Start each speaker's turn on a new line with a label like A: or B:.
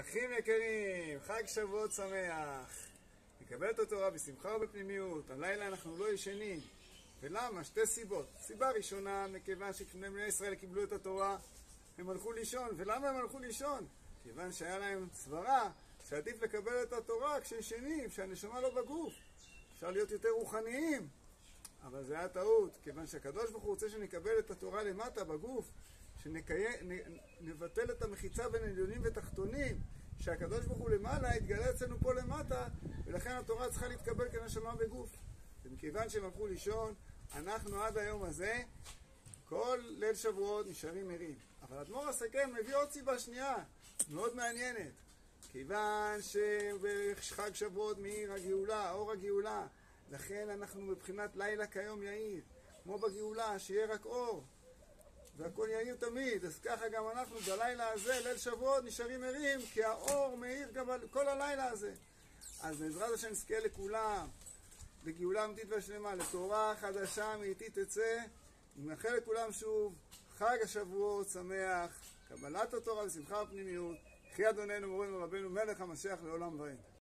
A: אחים יקרים, חג שבועות שמח. נקבל את התורה בשמחה ובפנימיות. הלילה אנחנו לא ישנים. ולמה? שתי סיבות. סיבה ראשונה, מכיוון שכשבני ישראל קיבלו את התורה, הם הלכו לישון. ולמה הם הלכו לישון? כיוון שהיה להם סברה שעדיף לקבל את התורה כשישנים, כשהנשמה לא בגוף. אפשר להיות יותר רוחניים. אבל זה היה טעות, כיוון שהקדוש ברוך הוא רוצה שנקבל את התורה למטה, בגוף, שנבטל את המחיצה בין עליונים ותחתונים, שהקדוש ברוך הוא למעלה יתגלה אצלנו פה למטה, ולכן התורה צריכה להתקבל כנשמה בגוף. ומכיוון שהם הלכו לישון, אנחנו עד היום הזה, כל ליל שבועות נשארים ערים. אבל אדמו"ר הסכם מביא עוד סיבה שנייה, מאוד מעניינת. כיוון שבחג שבועות מאיר הגאולה, אור הגאולה, לכן אנחנו מבחינת לילה כיום יאיר, כמו בגאולה, שיהיה רק אור, והכל יאיר תמיד, אז ככה גם אנחנו בלילה הזה, ליל שבועות, נשארים ערים, כי האור מאיר גם כל הלילה הזה. אז בעזרת השם נזכה לכולם, לגאולה אמיתית והשלמה, לתורה חדשה מאיתי תצא, נאחל לכולם שוב חג השבועות שמח, קבלת התורה ושמחה ופנימיות, חי אדוננו מורנו ורבנו מלך המשיח לעולם ועד.